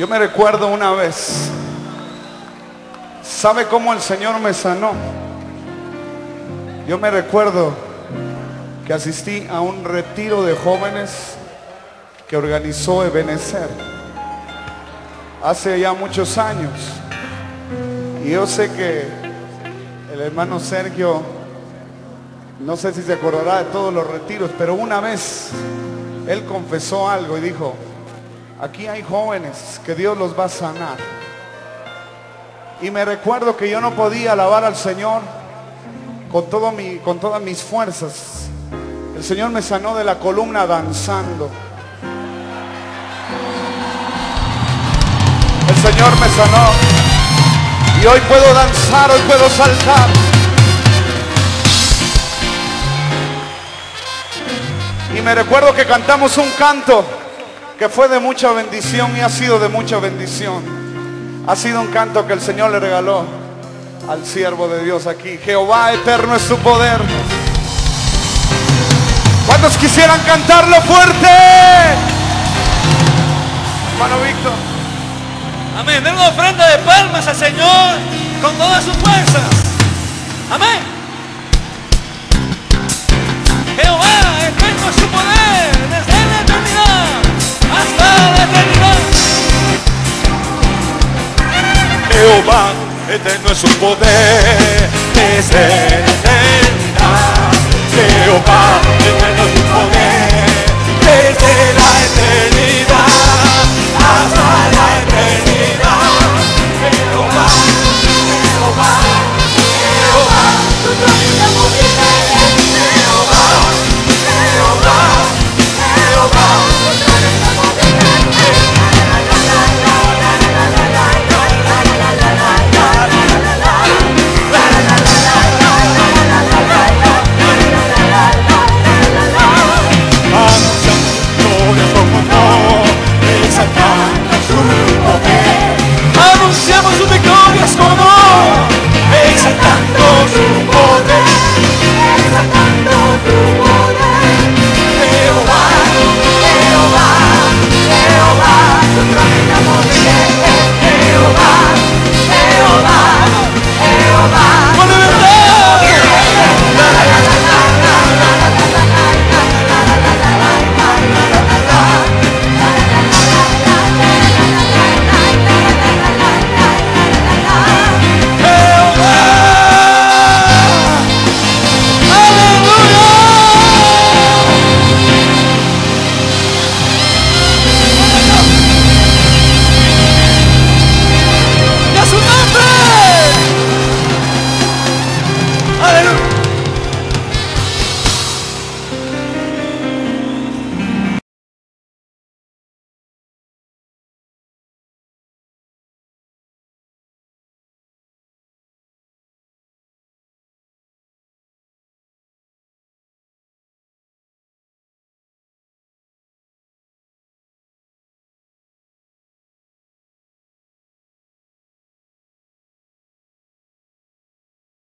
Yo me recuerdo una vez, ¿sabe cómo el Señor me sanó? Yo me recuerdo que asistí a un retiro de jóvenes que organizó Ebenezer hace ya muchos años. Y yo sé que el hermano Sergio, no sé si se acordará de todos los retiros, pero una vez él confesó algo y dijo, aquí hay jóvenes que Dios los va a sanar. Y me recuerdo que yo no podía alabar al Señor con, todo mi, con todas mis fuerzas. El Señor me sanó de la columna danzando. El Señor me sanó. Y hoy puedo danzar, hoy puedo saltar. Y me recuerdo que cantamos un canto que fue de mucha bendición y ha sido de mucha bendición. Ha sido un canto que el Señor le regaló al siervo de Dios aquí. Jehová eterno es su poder. ¿Cuántos quisieran cantarlo fuerte? Hermano Víctor. Amén. Den una ofrenda de palmas al Señor con todas sus fuerzas. Amén. eterna. Jehová, eterno es su poder, es eternidad. Jehová.